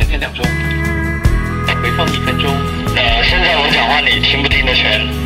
前天两周回放一分钟，呃，现在我讲话你听不听得全？